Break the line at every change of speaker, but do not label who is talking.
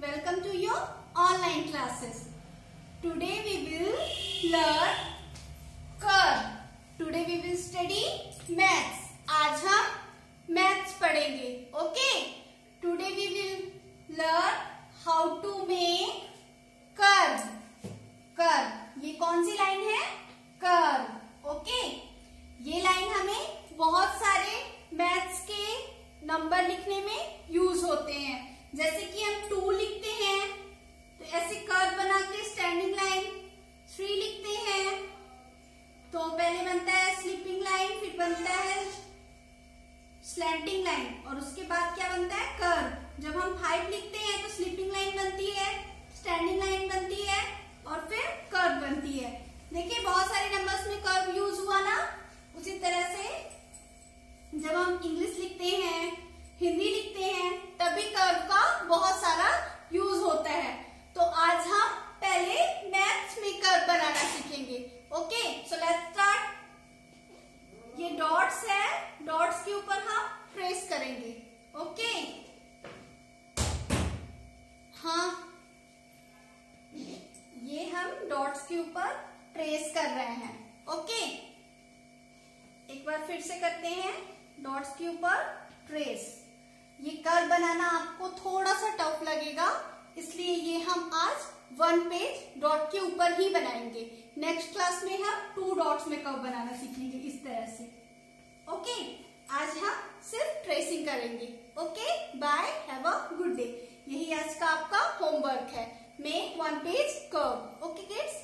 welcome to your online classes. Today we will learn curve. Today we will study maths. आज हम maths पढ़ेंगे. Okay? Today we will learn how to make curve. curve. ये कौन सी line है curve. Okay? ये line हमें बहुत सारे मैथ्स के नंबर लिखने में स्लैंटिंग लाइन और उसके बाद क्या बनता है? कर्व जब हम फाइव लिखते हैं तो स्लीपिंग लाइन बनती है स्टैंडिंग लाइन बनती है, और फिर कर्व बनती है. देखिए, बहुत सारे नंबर्स में कर्व यूज़ हुआ ना? उसी तरह से जब हम इंग्लिश लिखते हैं, हिंदी लिखते हैं, तभी कर्व का बहुत सारा यूज़ होता है. तो आज हम पहले मैथ्स में कर्व बनाना सीखेंगे. ओके सो लेट्स स्टार्ट ये डॉट्स है डॉट्स के ऊपर हम ट्रेस करेंगे, ओके? हाँ ये हम डॉट्स के ऊपर ट्रेस कर रहे हैं, ओके? एक बार फिर से करते हैं, डॉट्स के ऊपर ट्रेस ये कर्व बनाना आपको थोड़ा सा टफ लगेगा, इसलिए ये हम आज वन पेज डॉट के ऊपर ही बनाएँगे। नेक्स्ट क्लास में हम टू डॉट्स में कर्व बनाना सीखेंगे, इस तरह। करेंगे। Okay bye have a good day यही आज का आपका होमवर्क है। Make one page curve okay kids